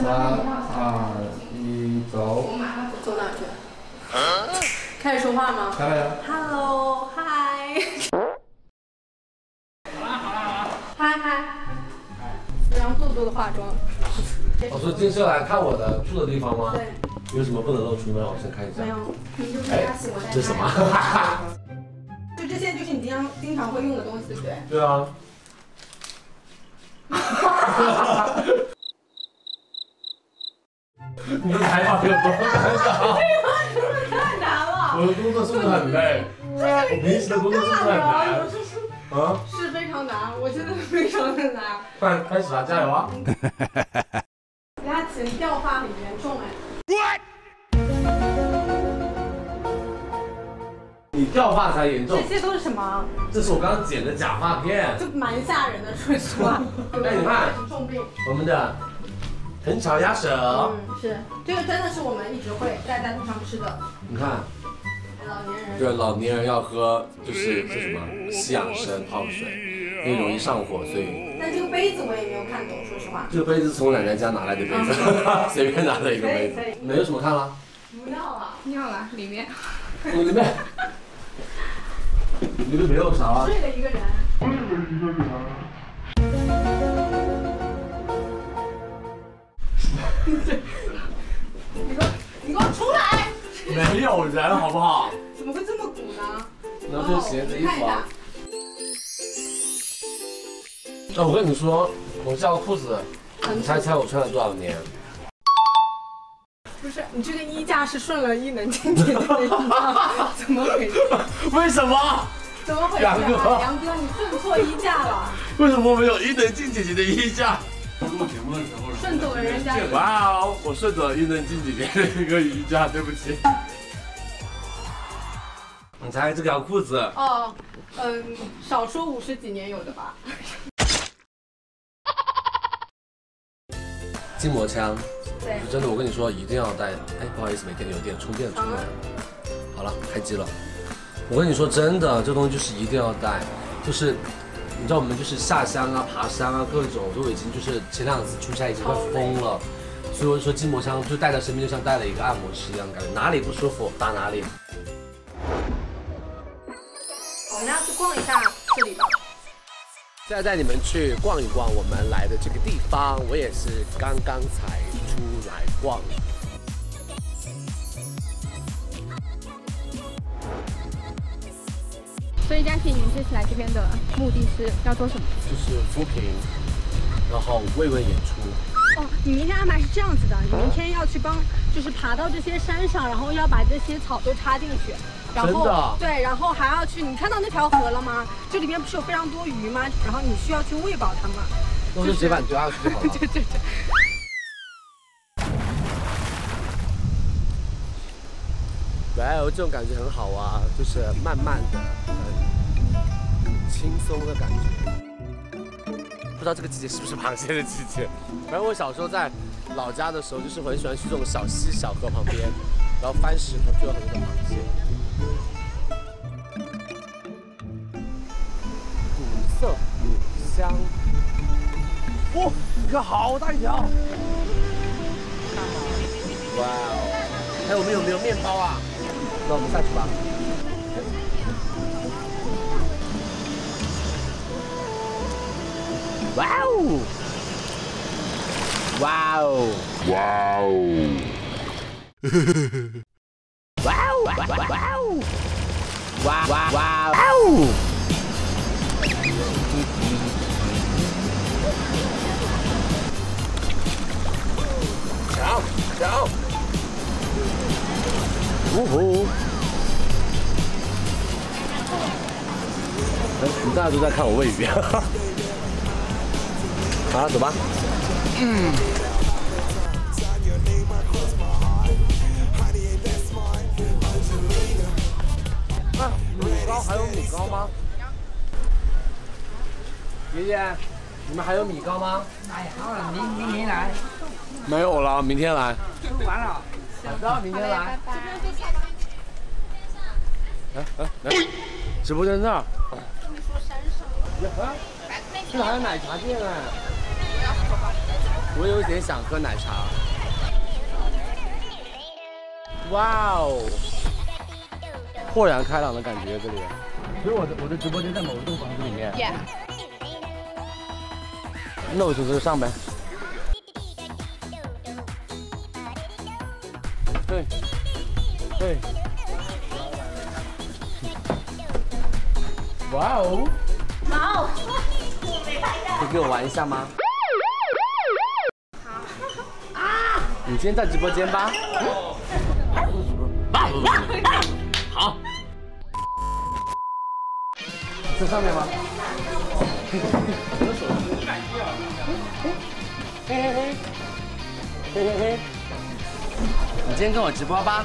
三二一，走。走哪去？开始说话吗开了。？Hello，嗨。嗨嗨。然后做多的化妆。我说今天是要来看我的住的地方吗？对。有什么不能露出？吗让我先看一下。没有，你就是哎他喜欢这是什么？就这些就是你经常经常会用的东西，对不对？对啊。你的采访有多难搞？太难了。我的工作是不是很累？我平时的工作是不是很难？啊，是非常难，我觉得非常的难。快开始啊，加油啊！给他剪掉发很严重哎。你掉发才严重这，些都是什么？这是我刚刚剪的假发片。这蛮吓人的，说实话。哎你看 重病。我们的藤桥鸭舌，嗯，是，这个真的是我们一直会带在路上吃的。你看，老年人。对老年人要喝就是是什么西洋参泡水，因为容易上火，所以但这个杯子我也没有看懂，说实话。这个杯子从奶奶家拿来的杯子，随便拿了一个杯子。没有什么看了，不要了。尿了里面。我里面 里面没有啥啊。睡了一个人。你给我，你给我出来！没有人好不好？怎么会这么鼓呢？然后就是鞋子、衣服啊。那我跟你说，我这条裤子，你猜猜我穿了多少年？不是，你这个衣架是顺了伊能静姐的衣架，怎么回事？为什么？怎么回事？杨哥啊？杨哥，你顺错衣架了，为什么没有伊能静姐姐的衣架？录节目的时候，顺走了人家。哇哦，我顺走了伊能静姐姐的一个瑜伽，对不起。你猜这条裤子？哦，嗯，少说五十几年有的吧。筋膜枪，对，真的，我跟你说，一定要带。哎，不好意思，没电，有电，充电充电。好了，开机了。我跟你说，真的，这东西就是一定要带，就是你知道我们就是下乡啊、爬山啊，各种都已经就是前两次出差已经快疯了，所以我就说筋膜枪就带在身边，就像带了一个按摩师一样的感觉，哪里不舒服打哪里。我们要去逛一下这里吧。现在带你们去逛一逛我们来的这个地方，我也是刚刚才出来逛。所以佳琪，你们这次来这边的目的是要做什么？就是扶贫，然后慰问演出。哦，你明天安排是这样子的，你明天要去帮，就是爬到这些山上，然后要把这些草都插进去，然后对，然后还要去，你看到那条河了吗？这里面不是有非常多鱼吗？然后你需要去喂饱它们。都是直接把你丢下去就好了。对 对对。这种感觉很好啊，就是慢慢的、很轻松的感觉。不知道这个季节是不是螃蟹的季节？反正我小时候在老家的时候，就是很喜欢去这种小溪、小河旁边，然后翻石头就有很多的螃蟹。古色古香。哇、你看好大一条！哇哦！哎，我们有没有面包啊？那我们下去吧。哇哦！哇哦！哇哦！呜呼！哎，你们大家都在看我喂鱼。好了，走吧。嗯。啊，米糕还有米糕吗？爷爷，你们还有米糕吗？哎，好了，明明年来，没有了，明天来。吃完了。好的，明天来。哎哎来，直播间这儿。呀啊，这还有奶茶店哎。我有点想喝奶茶。哇哦，豁然开朗的感觉，这里。所以我的我的直播间在某一栋房子里面。Yeah，那我就就上呗。对，对。哇哦！哇哦！可以给我玩一下吗？好。你今天在直播间吧？好。在上面吗？嘿嘿嘿，嘿嘿嘿，你今天跟我直播吧。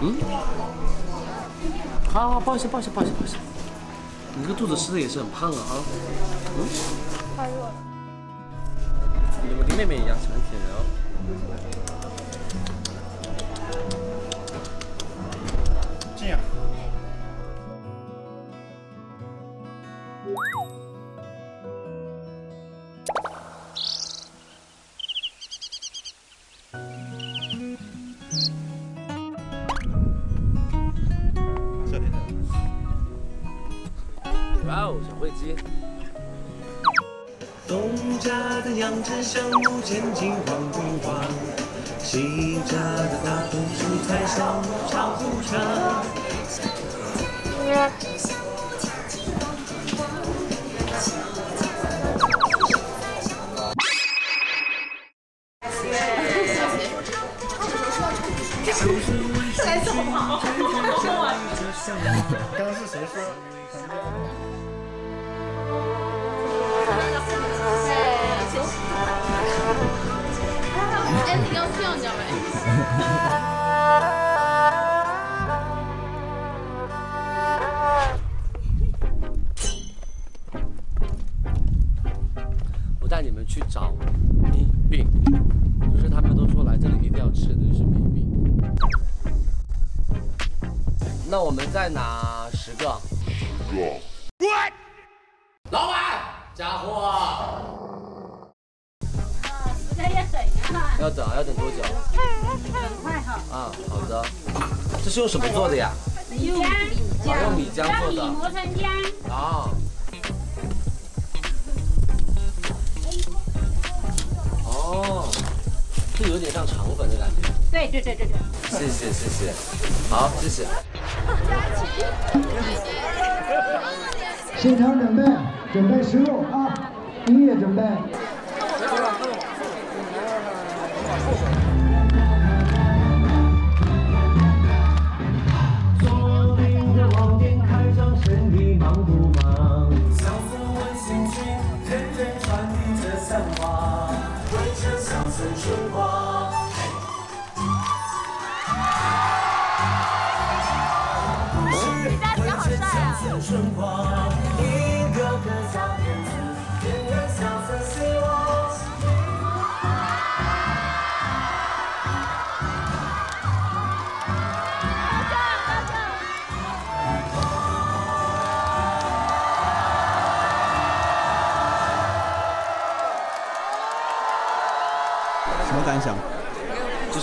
嗯？好好，抱歉，抱歉，抱歉，抱歉。你这个肚子吃的也是很胖啊啊！嗯？太热了。我跟妹妹一样喜欢舔人哦。东家的杨枝香木千金黄金黄，西家的大红蔬菜香长不长。我带你们去找米饼，就是他们都说来这里一定要吃的就是米饼。那我们再拿十个。十个。滚老板，家伙。要等啊，要等多久？很快哈。啊，好的。这是用什么做的呀？米浆，啊用米浆做的。磨成浆。啊。哦，这有点像肠粉的感觉。对对对对对。谢谢谢谢，好谢谢。现场准备，准备食物啊，音乐准备。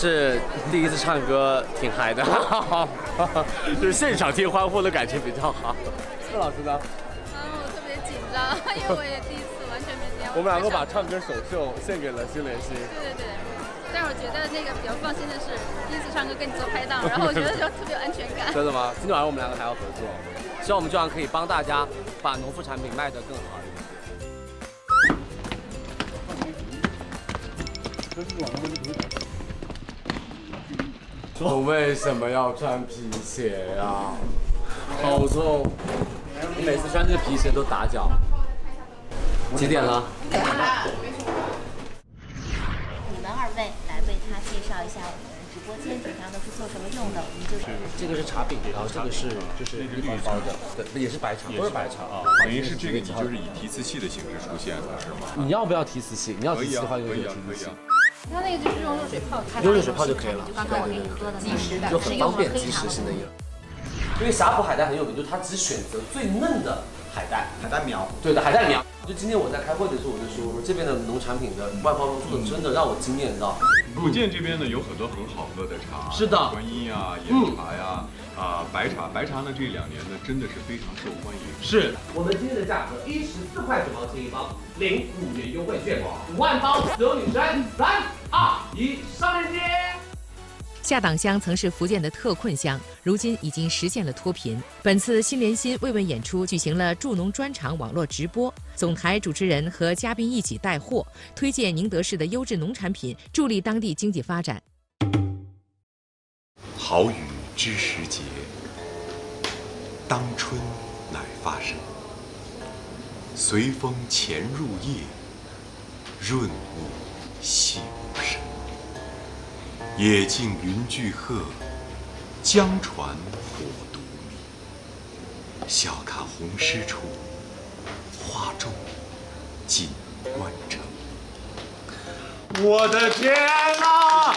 是第一次唱歌挺嗨的，就是现场听欢呼的感觉比较好。贺老师呢？嗯，我特别紧张，因为我也第一次，完全没经验。我们两个把唱歌首秀献给了新联心。对对对，但是我觉得那个比较放心的是，第一次唱歌跟你做拍档，然后我觉得就特别有安全感。真的吗？今天晚上我们两个还要合作，希望我们这样可以帮大家把农副产品卖得更好一点。我为什么要穿皮鞋呀、好痛！你每次穿这个皮鞋都打脚。几点了？你们二位来为他介绍一下我们直播间平常都是做什么用的。我们就是这个是茶饼，然后这个是就是绿包包的，对，也是白茶，都是白茶啊，等于是这个你就是以提词器的形式出现的是吗？你要不要提词器？你要提词的话，就可以啊，提词器可以啊。。它那个就是用热水泡开，用热水泡就可以了，就刚刚我给你喝的那即时的就很方便，是即时性的饮料。因为霞浦海带很有名，就是它只选择最嫩的海带，海带苗，对的，海带苗。就今天我在开会的时候，我就说，我说这边的农产品的外包装做的真的让我惊艳到。福建这边呢有很多很好喝的茶，是的观音啊、岩茶呀，啊白茶，白茶呢这两年呢真的是非常受欢迎。是我们今天的价格一十四块九毛钱一包，领五元优惠券，五万包所有女生，三二一，上链接。下党乡曾是福建的特困乡，如今已经实现了脱贫。本次心连心慰问演出举行了助农专场网络直播，总台主持人和嘉宾一起带货，推荐宁德市的优质农产品，助力当地经济发展。好雨知时节，当春乃发生。随风潜入夜，润物细无声。野径云俱鹤，江船火独明。晓看红湿处，花重锦官城。我的天呐！